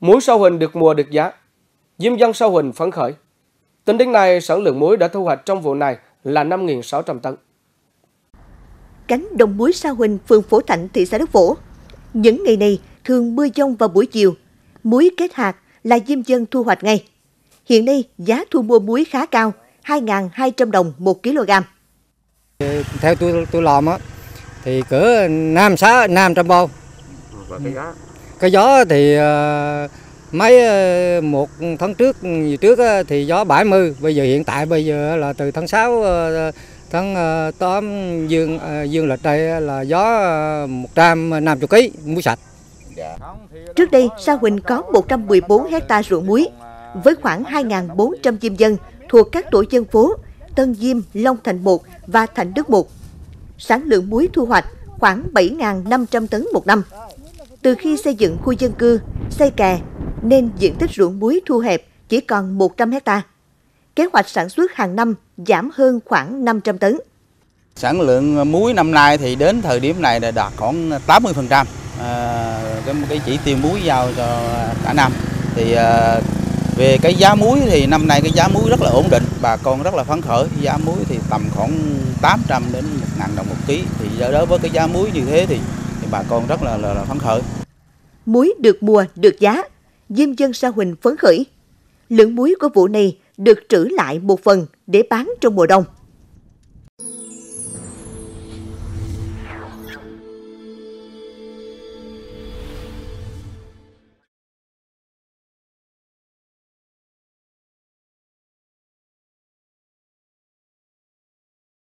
Muối sao huỳnh được mùa được giá. Diêm dân sao huỳnh phấn khởi. Tính đến nay, sản lượng muối đã thu hoạch trong vụ này là 5.600 tấn. Cánh đồng muối sao huỳnh, phường Phổ Thạnh, thị xã Đức Phổ. Những ngày này thường mưa dông vào buổi chiều. Muối kết hạt là diêm dân thu hoạch ngay. Hiện nay, giá thu mua muối khá cao, 2.200 đồng 1 kg. Theo tôi tôi làm á thì cỡ năm sáu năm trăm bao. Và cái giá Cái gió thì ờ, mấy ờ, một tháng trước gì trước á, thì gió 70, bây giờ hiện tại bây giờ là từ tháng 6 ờ, tháng ờ, 8 dương dương lịch đây là gió ờ, 150 kg muối sạch. Trước đây, Sa Huỳnh có 114 hecta ruộng muối, với khoảng 2.400 diêm dân thuộc các tổ dân phố Tân Diêm, Long Thành 1 và Thành Đức 1. Sản lượng muối thu hoạch khoảng 7.500 tấn một năm. Từ khi xây dựng khu dân cư, xây kè, nên diện tích ruộng muối thu hẹp chỉ còn 100 hecta. Kế hoạch sản xuất hàng năm giảm hơn khoảng 500 tấn. Sản lượng muối năm nay thì đến thời điểm này đã đạt khoảng 80%. À, cái, cái chỉ tiêu muối giao cho cả năm. Thì à, về cái giá muối thì năm nay cái giá muối rất là ổn định, bà con rất là phấn khởi. Giá muối thì tầm khoảng 800 đến 1.000 đồng một ký. Thì đối với cái giá muối như thế thì, thì bà con rất là, là, là phấn khởi. Muối được mua được giá, diêm dân Sa Huỳnh phấn khởi. Lượng muối của vụ này được trữ lại một phần để bán trong mùa đông.